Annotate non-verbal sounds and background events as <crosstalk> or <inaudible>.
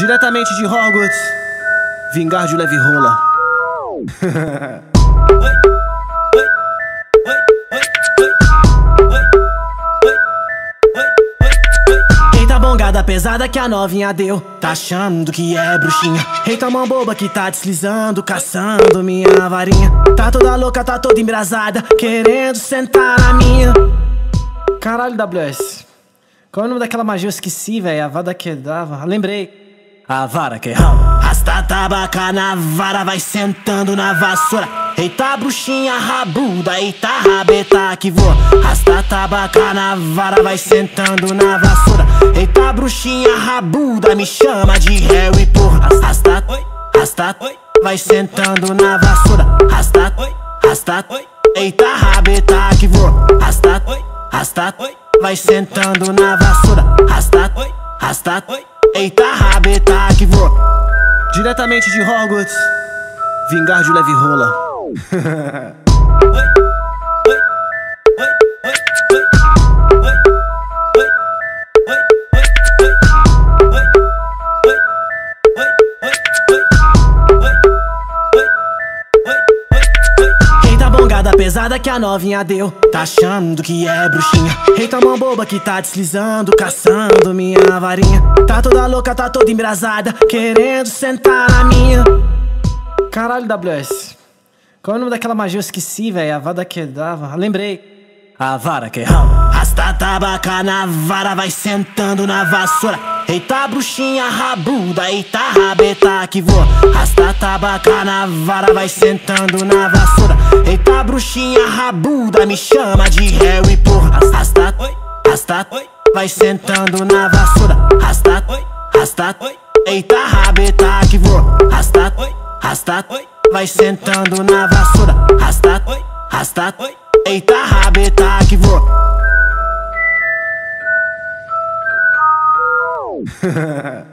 Diretamente de Hogwarts, vingar de leve rola. Eita bongada pesada que a novinha deu. Tá achando que é bruxinha? Eita mão boba que tá deslizando Caçando minha varinha. Tá toda louca, tá toda embrasada Querendo sentar na minha. Caralho, WS Qual é o nome daquela magia? Eu esqueci, velho. A vada que dava Lembrei a vara que rala. Rasta tabaca na vara Vai sentando na vassoura. Eita bruxinha rabuda Eita rabeta que voa. Rasta tabaca na vara Vai sentando na vassoura. Eita bruxinha rabuda Me chama de Harry porra. Rasta, rasta Vai sentando na vassoura. Rasta, rasta Eita rabeta que voa. Rasta, rasta Vai sentando na vassoura. Rasta, rasta Eita rabeta que voa Diretamente de Hogwarts. Vingar de leve rola <laughs> pesada que a novinha deu. Tá achando que é bruxinha? Eita mão boba que tá deslizando Caçando minha varinha. Tá toda louca, tá toda embrasada Querendo sentar na minha. Caralho, WS Qual é o nome daquela magia? Eu esqueci, velho. A vada que dava. Lembrei. A vara que rala. Rasta tabaca na vara Vai sentando na vassoura. Eita bruxinha rabuda Eita rabeta que voa. Rasta tabaca na vara Vai sentando na vassoura. Eita bruxinha rabuda Me chama de Harry porra Rasta, rasta Vai sentando na vassoura. Rasta, rasta Eita rabeta que voa. Rasta, rasta Vai sentando na vassoura. Rasta, rasta Eita rabeta que voa <laughs>